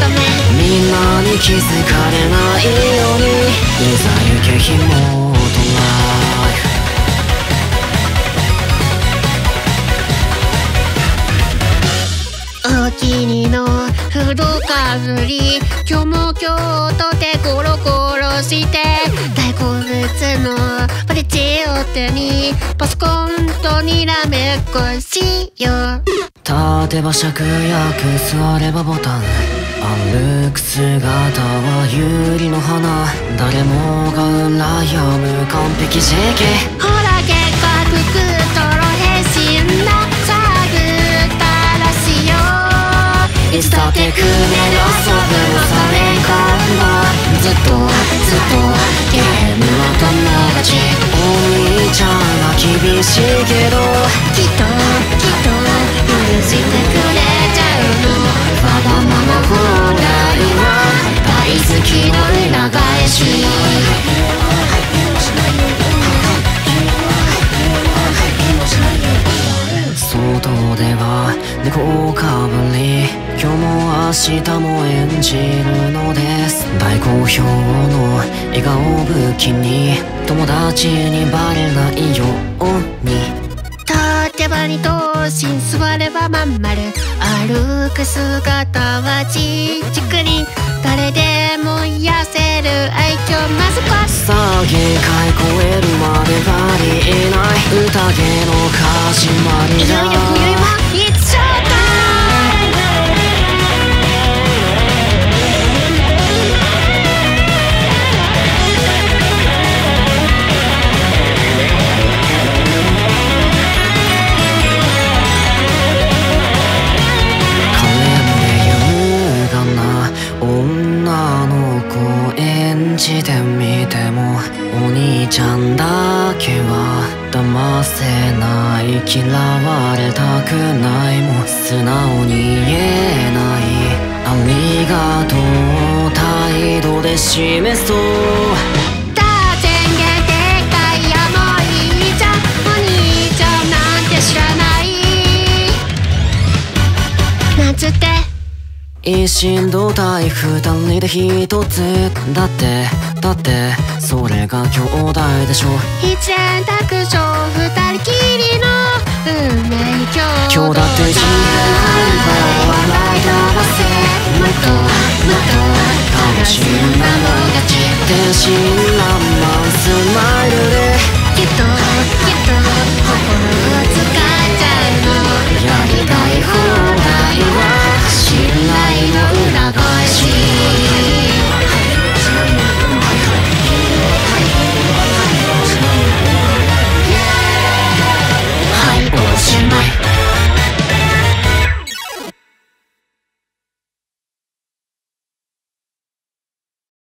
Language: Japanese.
ためみんなに気づかれないようにいざ行けひもとライお気にの風呂かぶり今日も今日とてゴロゴロして大好物のポテチを手にパソコンとにらめっこしよう。てば芍薬座ればボタン。歩く姿は有利の花。誰もが羨む完璧 JK ほら結果くくとろへしんな探ったらしよういつだってくねる遊ぶのされんかんずっとずっとゲームは友達。お兄ちゃんが厳しいけど。きっときっと猫かぶり今日も明日も演じるのです。大好評の笑顔武器に友達にバレないように。立場に頭身座ればまん丸。歩く姿はじっくり。誰でも癒せる愛嬌まずこさげ買い越えるまでがりいない。宴の始まりだちゃんだけは騙せない嫌われたくないもう素直に言えないありがとう態度で示そうだ宣言でかいやもういいじゃんお兄ちゃんなんて知らないなんつって一心同体二人で一つだって。だってそれが兄弟でしょ。一円卓上二人きりの運命今今日だって自分を笑い合わせもっともっと楽しむなのがち天真爛漫スマイルで